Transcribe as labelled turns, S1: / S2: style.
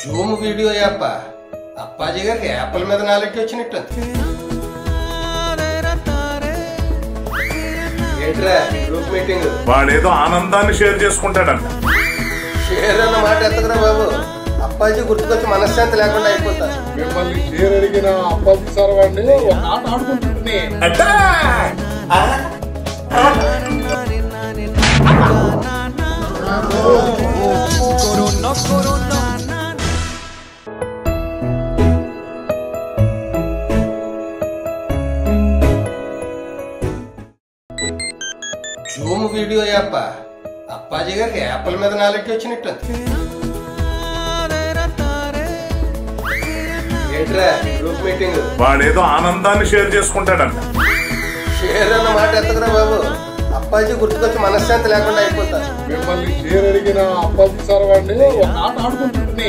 S1: Zoom video app Appaji గారికి యాప్ల మీద నాలెడ్జ్ వచ్చినట్టుంది ఏంట్రా గ్రూప్ మీటింగ్
S2: వాడేదో ఆనందాన్ని షేర్ చేసుకుంటాడంట.
S1: షేర్ అన్న మాట ఎత్తకురా బాబు. అప్పాజీ గుర్తుకొచ్చి మనశ్శాంతి లేకుండా అయిపోతా
S3: మిమ్మల్ని షేర్ అడిగిన అప్పాజీ సార్ వాడిని ఒక ఆట ఆడుకుంటుంది!
S1: జూమ్ వీడియో యాప్ అప్పాజీ గారికి యాప్ల మీద నాలెడ్జ్ ఏంట్రా గ్రూప్ మీటింగ్
S2: వాడేదో ఆనందాన్ని షేర్ చేసుకుంటాడంట.
S1: షేర్ అన్న మాట ఎత్తకురా బాబు. అప్పాజీ గుర్తుకొచ్చి మనశ్శాంతి లేకుండా అయిపోతా
S3: మిమ్మల్ని షేర్ అడిగిన అప్పాజీ సార్ వాడిని ఒక ఆట ఆడుకుంటుంది